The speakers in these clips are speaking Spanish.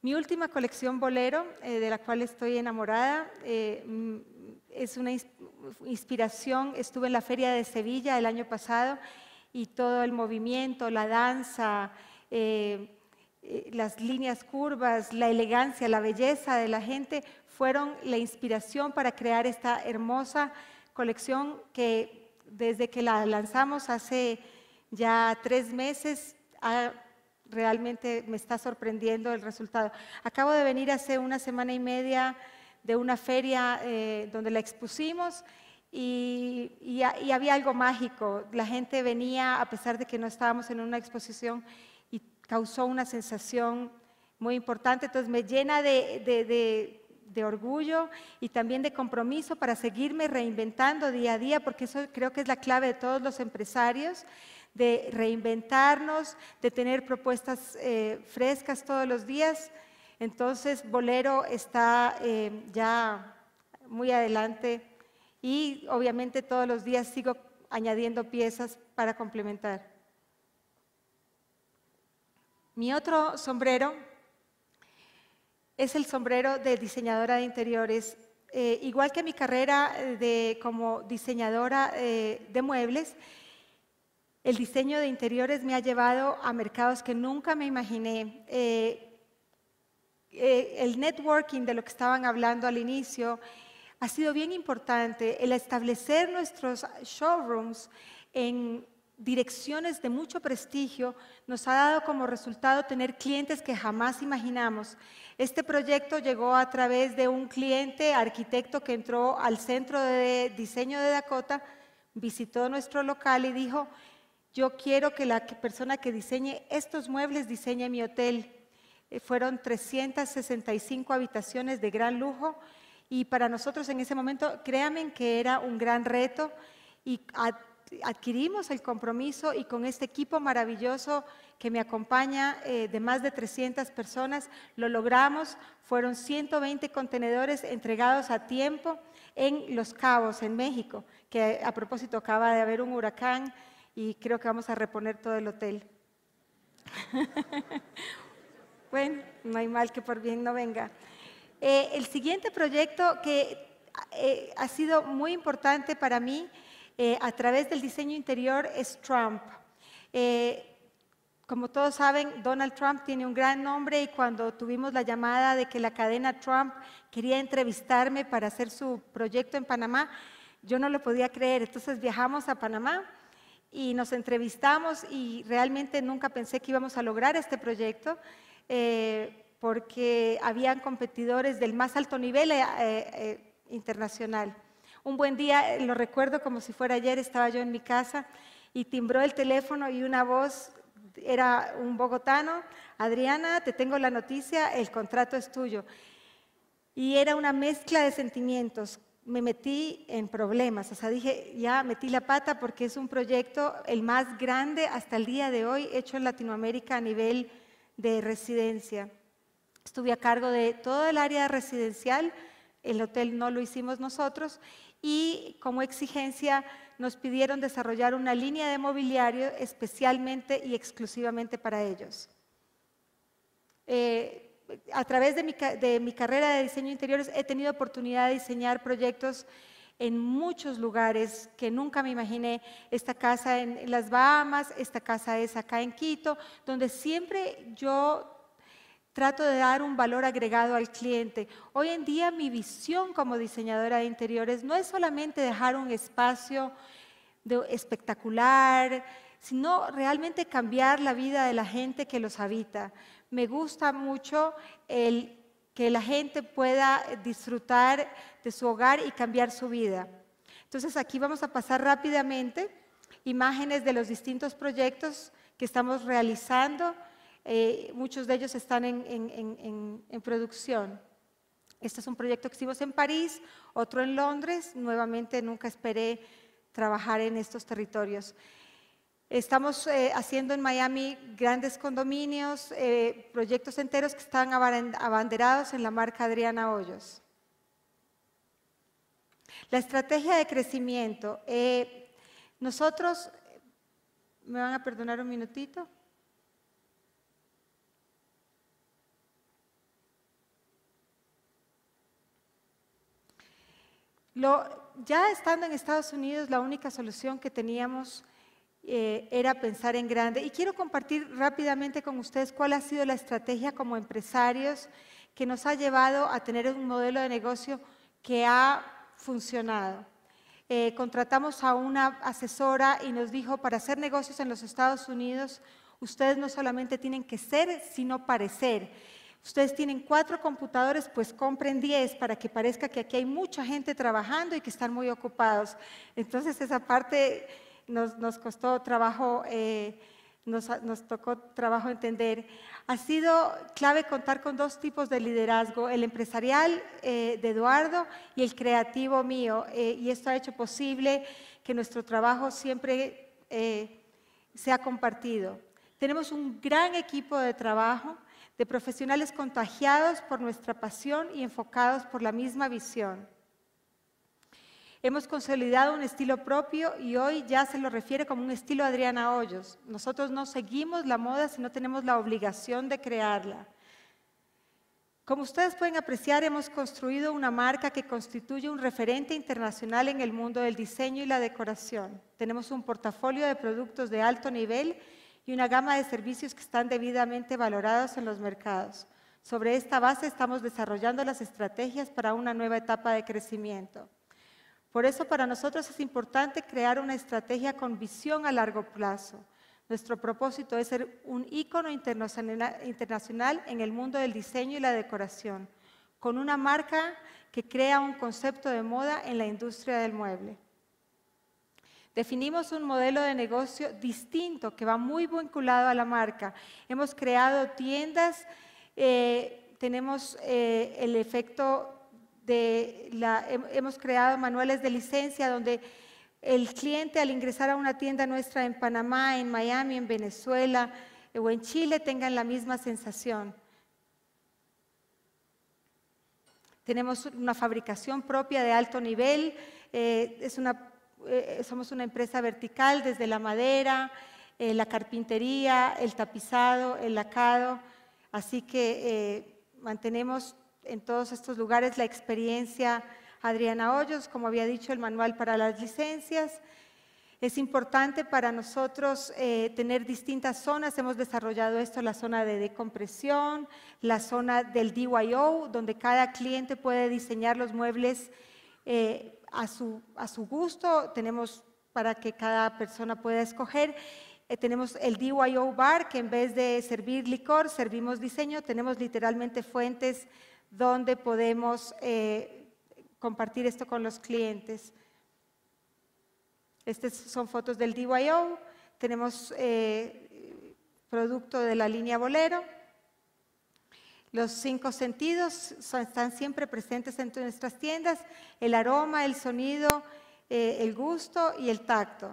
Mi última colección bolero, eh, de la cual estoy enamorada, eh, mm, es una inspiración. Estuve en la Feria de Sevilla el año pasado y todo el movimiento, la danza, eh, las líneas curvas, la elegancia, la belleza de la gente fueron la inspiración para crear esta hermosa colección que desde que la lanzamos hace ya tres meses realmente me está sorprendiendo el resultado. Acabo de venir hace una semana y media de una feria eh, donde la expusimos y, había algo mágico. La gente venía, a pesar de que no estábamos en una exposición, y causó una sensación muy importante. Entonces me llena de, orgullo y también de compromiso para seguirme reinventando día a día, porque eso creo que es la clave de todos los empresarios de reinventarnos, de tener propuestas eh, frescas todos los días. Entonces, Bolero está eh, ya muy adelante y obviamente todos los días sigo añadiendo piezas para complementar. Mi otro sombrero es el sombrero de diseñadora de interiores. Eh, igual que mi carrera de, como diseñadora de muebles, el diseño de interiores me ha llevado a mercados que nunca me imaginé. Eh, eh, el networking de lo que estaban hablando al inicio ha sido bien importante. El establecer nuestros showrooms en direcciones de mucho prestigio nos ha dado como resultado tener clientes que jamás imaginamos. Este proyecto llegó a través de un cliente arquitecto que entró al centro de diseño de Dakota, visitó nuestro local y dijo, yo quiero que la persona que diseñe estos muebles diseñe mi hotel. Eh, fueron 365 habitaciones de gran lujo y para nosotros en ese momento, créanme que era un gran reto y adquirimos el compromiso y con este equipo maravilloso que me acompaña eh, de más de 300 personas, lo logramos. Fueron 120 contenedores entregados a tiempo en Los Cabos, en México, que a propósito acaba de haber un huracán y creo que vamos a reponer todo el hotel. bueno, no hay mal que por bien no venga. Eh, el siguiente proyecto que eh, ha sido muy importante para mí eh, a través del diseño interior es Trump. como todos saben, Donald Trump tiene un gran nombre y cuando tuvimos la llamada de que la cadena Trump quería entrevistarme para hacer su proyecto en Panamá, yo no lo podía creer. Entonces viajamos a Panamá y nos entrevistamos y realmente nunca pensé que íbamos a lograr este proyecto eh, porque habían competidores del más alto nivel eh, eh, internacional. Un buen día, lo recuerdo como si fuera ayer, estaba yo en mi casa y timbró el teléfono y una voz era un bogotano, Adriana, te tengo la noticia, el contrato es tuyo. Y era una mezcla de sentimientos, me metí en problemas, o sea, dije, ya metí la pata porque es un proyecto el más grande hasta el día de hoy hecho en Latinoamérica a nivel de residencia. Estuve a cargo de todo el área residencial, el hotel no lo hicimos nosotros y como exigencia nos pidieron desarrollar una línea de mobiliario especialmente y exclusivamente para ellos. Eh, a través de mi, carrera de diseño de interiores he tenido oportunidad de diseñar proyectos en muchos lugares que nunca me imaginé. Esta casa en las Bahamas, esta casa es acá en Quito, donde siempre yo trato de dar un valor agregado al cliente. Hoy en día mi visión como diseñadora de interiores no es solamente dejar un espacio espectacular, sino realmente cambiar la vida de la gente que los habita me gusta mucho que la gente pueda disfrutar de su hogar y cambiar su vida. Entonces aquí vamos a pasar rápidamente imágenes de los distintos proyectos que estamos realizando. Eh, muchos de ellos están en, producción. Este es un proyecto que hicimos en París, otro en Londres. Nuevamente nunca esperé trabajar en estos territorios. Estamos eh, haciendo en Miami grandes condominios, eh, proyectos enteros que están abanderados en la marca Adriana Hoyos. La estrategia de crecimiento. Nosotros, ¿me van a perdonar un minutito? Ya estando en Estados Unidos, la única solución que teníamos eh, era pensar en grande. Y quiero compartir rápidamente con ustedes cuál ha sido la estrategia como empresarios que nos ha llevado a tener un modelo de negocio que ha funcionado. Eh, contratamos a una asesora y nos dijo, para hacer negocios en los Estados Unidos, ustedes no solamente tienen que ser, sino parecer. Ustedes tienen cuatro computadores, pues compren diez para que parezca que aquí hay mucha gente trabajando y que están muy ocupados. Entonces esa parte nos, costó trabajo, eh, nos, tocó trabajo entender. Ha sido clave contar con dos tipos de liderazgo, el empresarial eh, de Eduardo y el creativo mío. Eh, y esto ha hecho posible que nuestro trabajo siempre sea compartido. Tenemos un gran equipo de trabajo de profesionales contagiados por nuestra pasión y enfocados por la misma visión. Hemos consolidado un estilo propio y hoy ya se lo refiere como un estilo Adriana Hoyos. Nosotros no seguimos la moda, sino tenemos la obligación de crearla. Como ustedes pueden apreciar, hemos construido una marca que constituye un referente internacional en el mundo del diseño y la decoración. Tenemos un portafolio de productos de alto nivel y una gama de servicios que están debidamente valorados en los mercados. Sobre esta base estamos desarrollando las estrategias para una nueva etapa de crecimiento. Por eso para nosotros es importante crear una estrategia con visión a largo plazo. Nuestro propósito es ser un ícono internacional en el mundo del diseño y la decoración, con una marca que crea un concepto de moda en la industria del mueble. Definimos un modelo de negocio distinto que va muy vinculado a la marca. Hemos creado tiendas, eh, tenemos eh, el efecto de la, hemos creado manuales de licencia donde el cliente al ingresar a una tienda nuestra en Panamá, en Miami, en Venezuela o en Chile tengan la misma sensación. Tenemos una fabricación propia de alto nivel, eh, es una eh, somos una empresa vertical desde la madera, eh, la carpintería, el tapizado, el lacado, así que eh, mantenemos en todos estos lugares la experiencia Adriana Hoyos, como había dicho, el manual para las licencias. Es importante para nosotros tener distintas zonas. Hemos desarrollado esto, la zona de decompresión, la zona del DYO, donde cada cliente puede diseñar los muebles a su, a su gusto, tenemos para que cada persona pueda escoger. Eh, tenemos el DYO Bar, que en vez de servir licor, servimos diseño. Tenemos literalmente fuentes donde podemos eh, compartir esto con los clientes. Estas son fotos del DYO. Tenemos eh, producto de la línea Bolero. Los cinco sentidos están siempre presentes en nuestras tiendas, el aroma, el sonido, eh, el gusto y el tacto.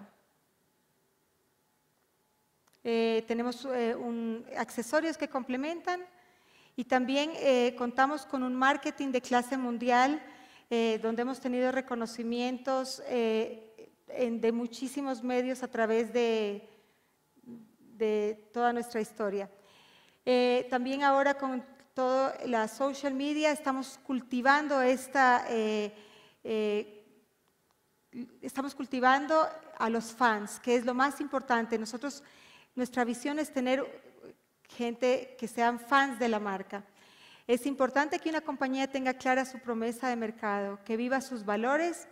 Eh, tenemos eh, accesorios que complementan y también contamos con un marketing de clase mundial donde hemos tenido reconocimientos de muchísimos medios a través de, de toda nuestra historia. también ahora con toda la social media, estamos cultivando esta, eh, eh, estamos cultivando a los fans, que es lo más importante. Nosotros, nuestra visión es tener gente que sean fans de la marca. Es importante que una compañía tenga clara su promesa de mercado, que viva sus valores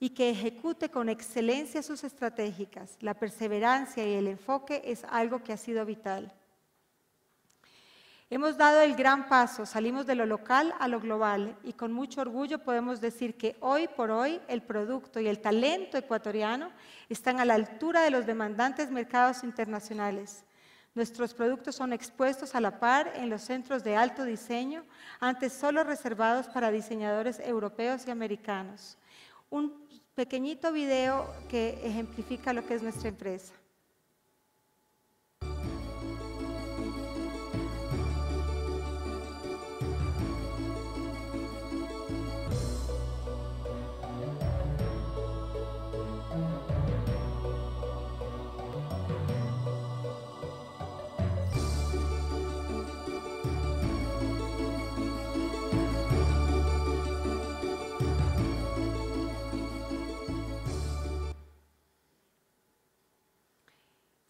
y que ejecute con excelencia sus estratégicas. La perseverancia y el enfoque es algo que ha sido vital. Hemos dado el gran paso, salimos de lo local a lo global y con mucho orgullo podemos decir que hoy por hoy el producto y el talento ecuatoriano están a la altura de los demandantes mercados internacionales. Nuestros productos son expuestos a la par en los centros de alto diseño, antes solo reservados para diseñadores europeos y americanos. Un pequeñito video que ejemplifica lo que es nuestra empresa.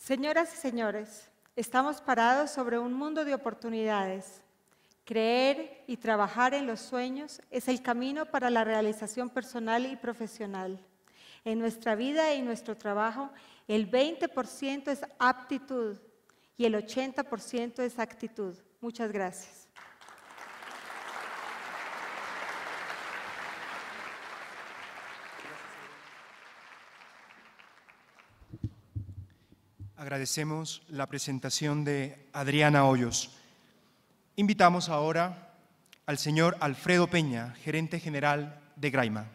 Señoras y señores, estamos parados sobre un mundo de oportunidades. Creer y trabajar en los sueños es el camino para la realización personal y profesional. En nuestra vida y nuestro trabajo, el 20% es aptitud y el 80% es actitud. Muchas gracias. Agradecemos la presentación de Adriana Hoyos. Invitamos ahora al señor Alfredo Peña, gerente general de Graima.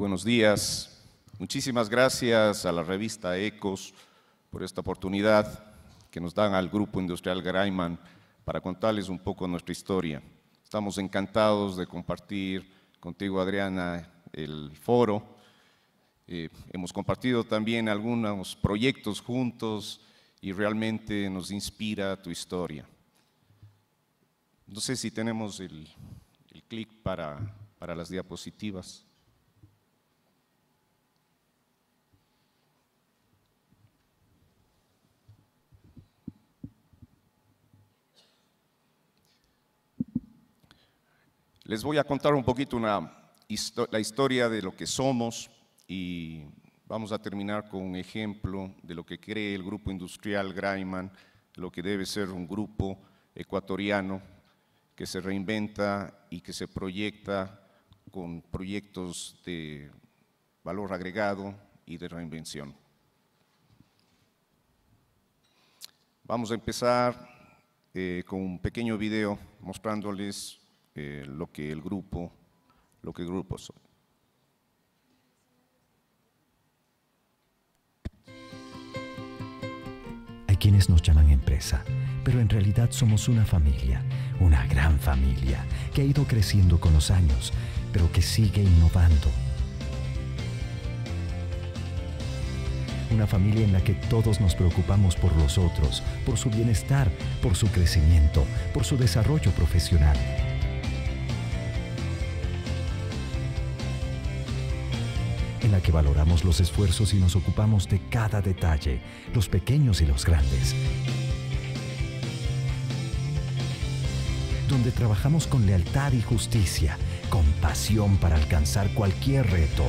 Buenos días. Muchísimas gracias a la revista Ecos por esta oportunidad que nos dan al Grupo Industrial Graiman para contarles un poco nuestra historia. Estamos encantados de compartir contigo, Adriana, el foro. Eh, hemos compartido también algunos proyectos juntos y realmente nos inspira tu historia. No sé si tenemos el, el clic para, para las diapositivas. Les voy a contar un poquito la historia de lo que somos y vamos a terminar con un ejemplo de lo que cree el grupo industrial Graiman, lo que debe ser un grupo ecuatoriano que se reinventa y que se proyecta con proyectos de valor agregado y de reinvención. Vamos a empezar eh, con un pequeño video mostrándoles eh, lo que el grupo, lo que el grupo son. Hay quienes nos llaman empresa, pero en realidad somos una familia, una gran familia, que ha ido creciendo con los años, pero que sigue innovando. Una familia en la que todos nos preocupamos por los otros, por su bienestar, por su crecimiento, por su desarrollo profesional. En la que valoramos los esfuerzos y nos ocupamos de cada detalle, los pequeños y los grandes. Donde trabajamos con lealtad y justicia, con pasión para alcanzar cualquier reto.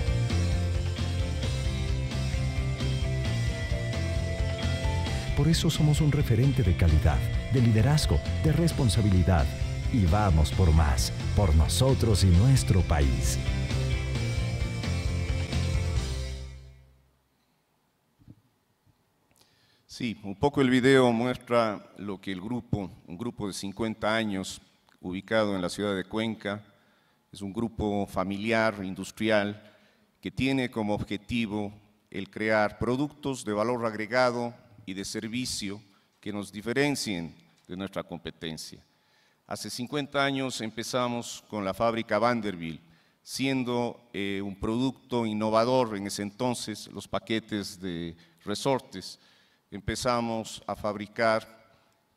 Por eso somos un referente de calidad, de liderazgo, de responsabilidad. Y vamos por más, por nosotros y nuestro país. Sí, un poco el video muestra lo que el grupo, un grupo de 50 años ubicado en la ciudad de Cuenca, es un grupo familiar, industrial, que tiene como objetivo el crear productos de valor agregado y de servicio que nos diferencien de nuestra competencia. Hace 50 años empezamos con la fábrica Vanderbilt, siendo eh, un producto innovador en ese entonces, los paquetes de resortes, empezamos a fabricar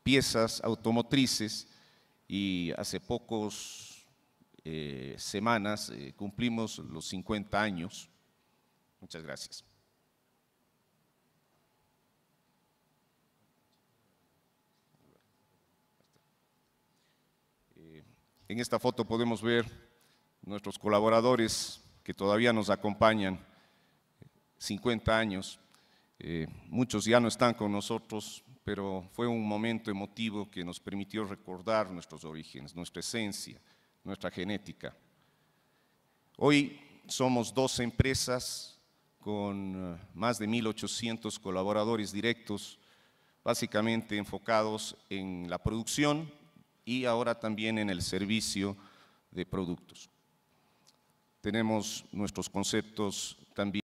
piezas automotrices y hace pocos eh, semanas eh, cumplimos los 50 años. Muchas gracias. Eh, en esta foto podemos ver nuestros colaboradores que todavía nos acompañan 50 años. Eh, muchos ya no están con nosotros, pero fue un momento emotivo que nos permitió recordar nuestros orígenes, nuestra esencia, nuestra genética. Hoy somos dos empresas con eh, más de 1.800 colaboradores directos, básicamente enfocados en la producción y ahora también en el servicio de productos. Tenemos nuestros conceptos también